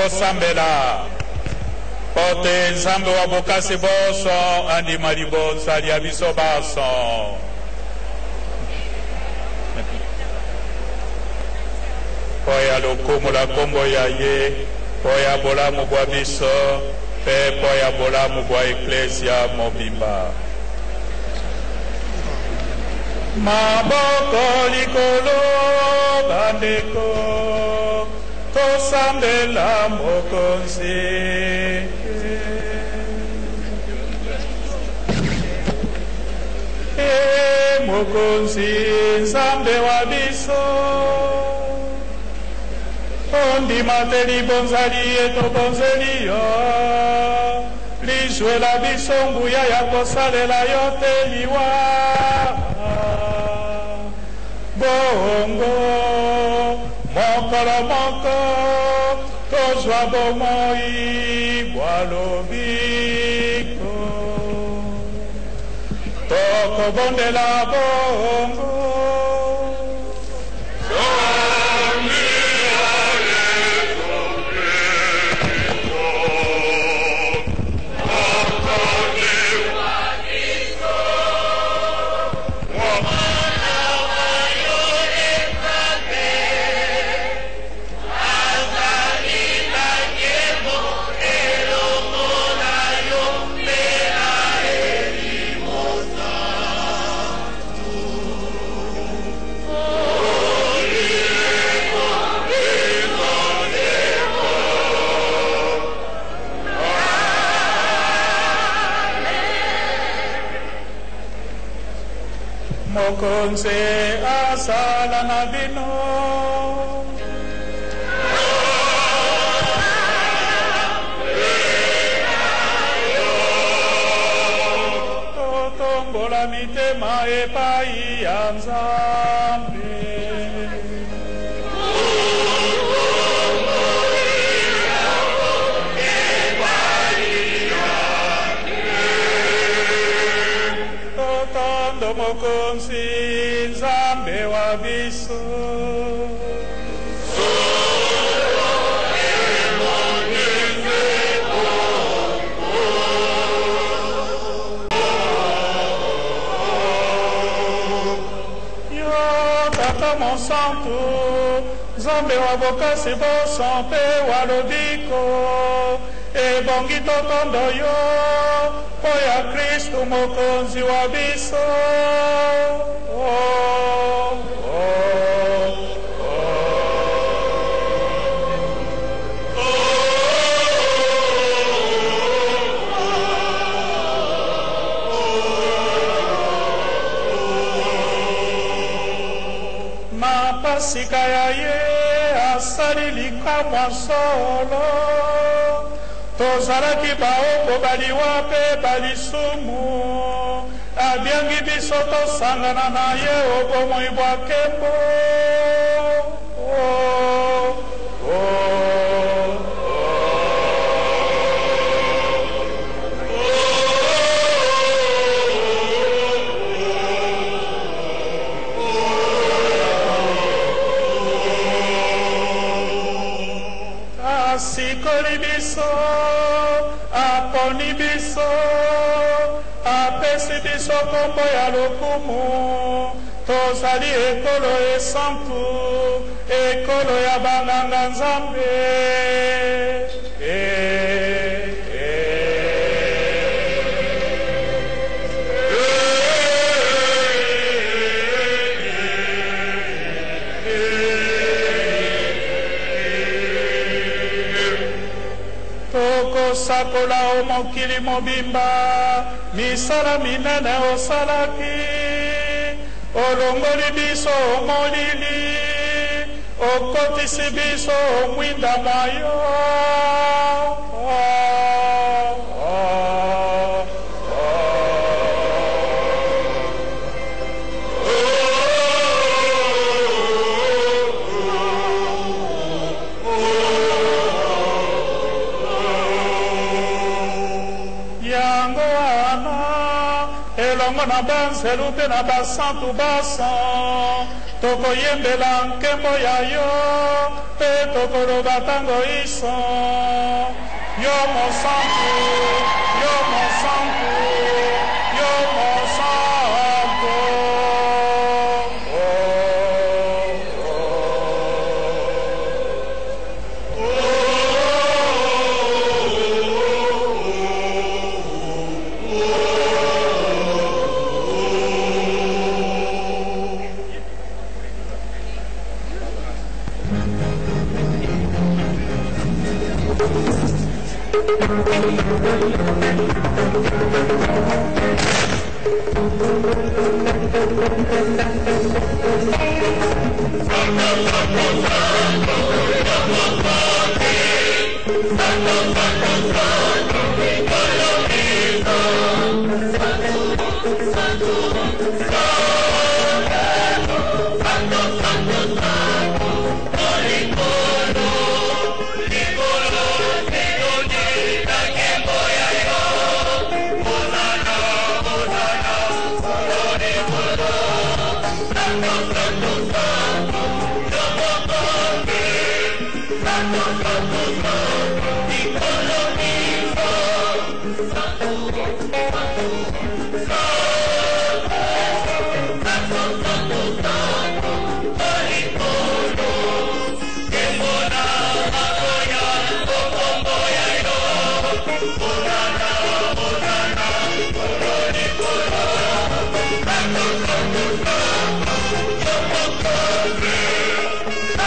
bɔ san bɛɛ la ɔ tɛ san bɛ wa bɔ kase bɔ sɔn andi mali bɔ sariya bisɔ b'a sɔn. oya lokumu la kombo ya ye oya bolamu bwa biso mpe mpo ya bolamu bwa eklesia mobimba. Maboko likolo bandeko. Tosambela mokonzi. E mokonzi nzambe wa biso. Ondima te libonzali ye tobonzeli yo lizwela biso nguya ya kosalela yo te liwa. Bongo Karamanko, to słabo moi błalubiko. To kobondela bongo, Once asalan abinu provoca-se bolson peu arodico e bongito kondo yo a Cristo mokonzi o biso oh, oh. Sikaya likamwa solo. Tozalaki baoko baliwa mpe balisumu. Abyangi biso tosangana na ye obomoi bwa nkembo kombo ya lokumu tozali ekolo esantu ekolo ya banganga nzambe Eh, tokosakola o mokili mobimba misala minene osalaki olongoli biso molili okotisi biso mwinda mwayo yango na banzelu mpe na basantu baso tokoyembela nkembo ya yo mpe tokoloba ntango iso. Yo mosantu yo mosantu Thank you.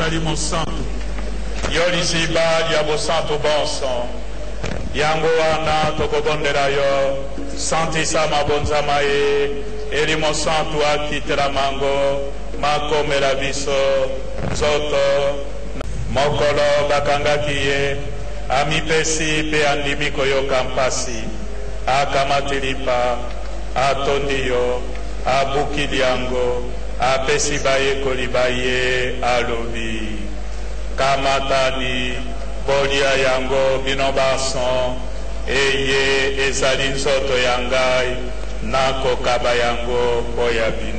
Mokonzi yo ozali mosantu yo liziba lya bosantu bonso yango wana tokobondela yo. Santisa mabonzama ye eli mosantu akitela mango. Makomela biso nzoto. Mokolo bakangaki ye. Amipesi mpe andimi koyoka mpasi. Akamateli pa atondi yo. Abukili yango. Apesi bayekoli baye alobi kamatani bolia yango bino baso eye ezali nzoto ya ngai nakokaba yango mpo ya bino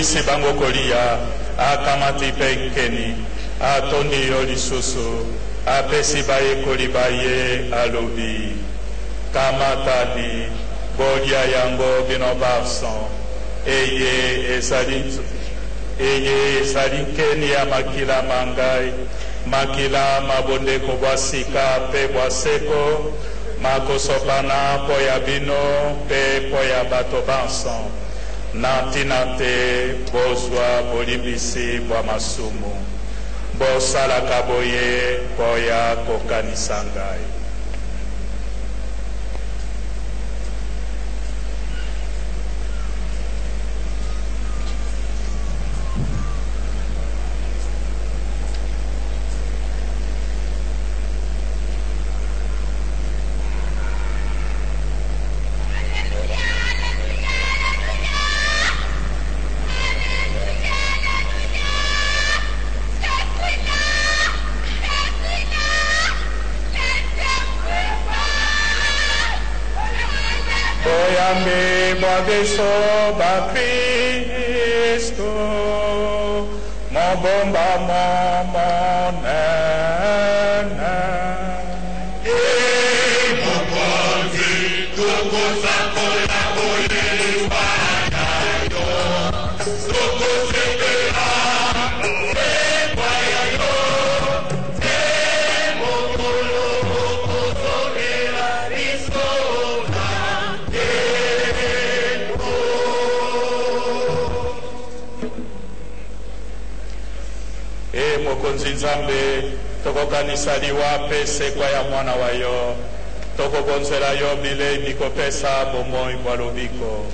esilisi bango kolia akamati mpe nkeni atondi yo lisusu apesi bayekoli baye alobi kamatani bolia yango bino baso eye ezali eye ezali nkeni ya makila mangai makila mabondeko bwa sika mpe bwa seko makosopana mpo ya bino mpe mpo ya bato banso na ntina te bozwa bolimbisi bwa masumu. Bosalaka boye mpo ya kokanisa ngai Salve soba Cristo, na bomba, mamãe. Tokokanisa liwa mpe sekwa ya mwana wa yo. Tokobonzela yo bilei mikopesa bomoi bwa lobiko.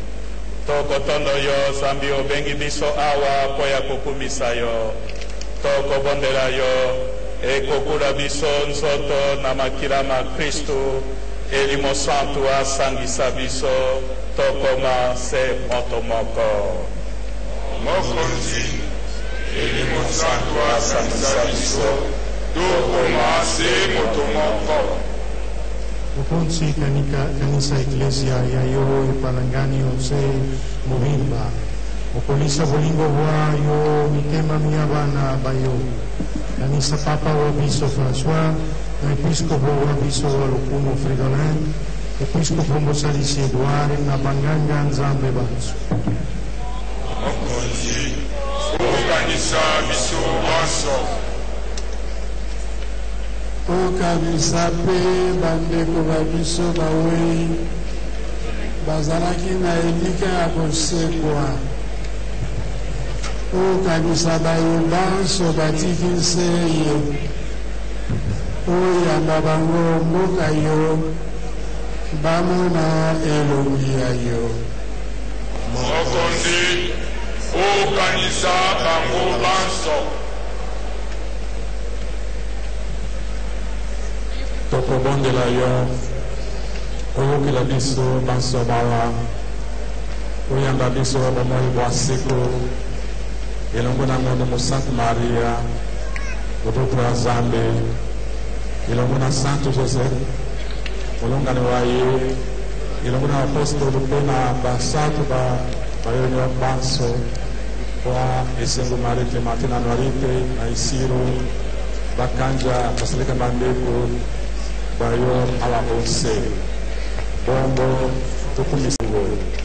Tokotondo yo zambi obengi biso awa mpo ya kokumisa yo. Tokobondela yo ekokula biso nzoto na makila ma kristu. Eli mosantu asangisa biso tokoma se moto moko. Mokonzi eli mosantu asangisa biso Duhuma simu tumoko. Uponsi kanika kanisa iglesia ya yo ipalangani ose muhimba. Upolisa bolingo wa yo mitema miyabana bayo. Kanisa Papa wa Biso François, Episcopo wa Biso wa Lukumo Fridolin, Episcopo Mosalisi Eduare, Nabanganga Nzambe Banzo. Okonzi, Ukanisa Biso Banzo. Okanisa mpe bandeko na biso bawei bazalaki na elika ya kosekwa. Okanisa bayeba nso batiki nse ye oyamba bango mboka yo bamona elongi ya yo. Mokonzi okanisa bango banso dopo Bondelaio, quello che l'abisso basso bala, quello che l'abisso omoi guassico, e lungo la mondo Santa Maria, dopo la Zambi, e lungo la Santo Giuseppe, quello che ne vai, e lungo la apostolo pena bassato da, da io ne ho basso, qua essendo marito mattina by your our Bongo self. One God, to please the world.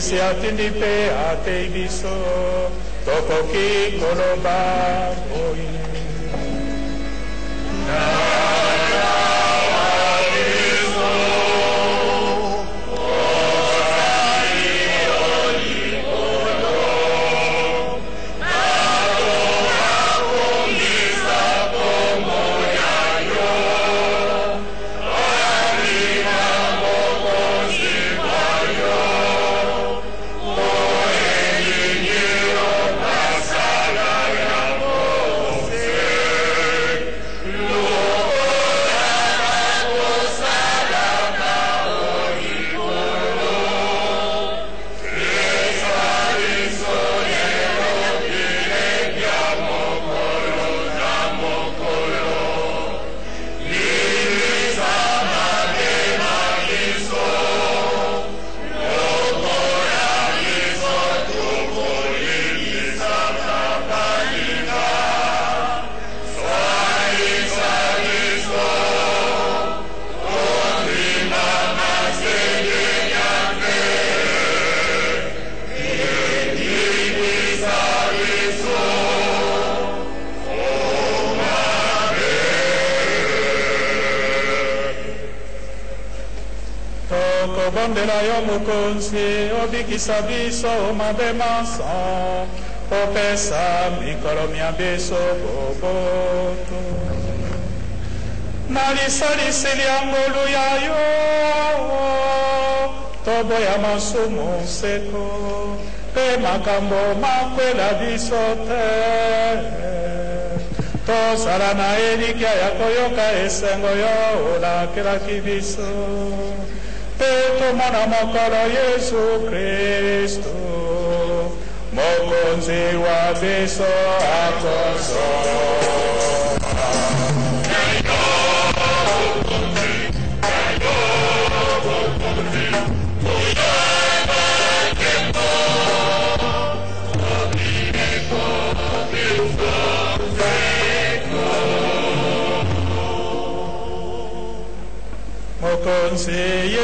se atindi pe a te ibiso tokoki koloba. Mokonzi obikisa biso mabe manso opesa mikolo mia biso boboto. Na lisaliseli ya ngolu ya yo toboya masumu nseko mpe makambo makwela biso te. Tozala na elikya ya koyoka esengo yo olakelaki biso Mwanamokolo Yesu Kristo Mokonzi wa viso akoso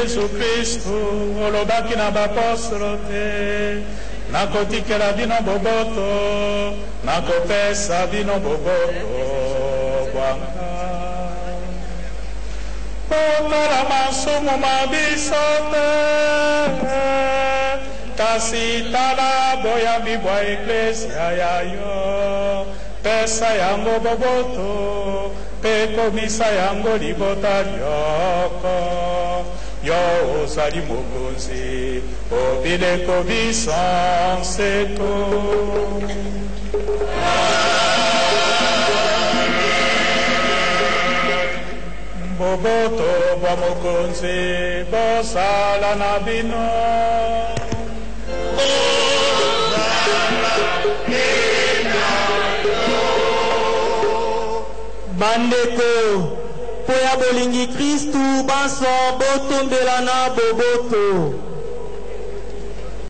yesu kristu olobaki na bapostolo te. Nakotikela bino boboto nakopesa bino boboto bwanga kotala masumu ma biso te. Kasi tala boyambi bwa eklesia ya yo. Pesa yango boboto mpe komisa yango libota lyoko yo ozali mokonzi obileko biso nseto. Boboto bwa mokonzi bosala na bino. Bandeko ya bolingi kristu banso botombela na boboto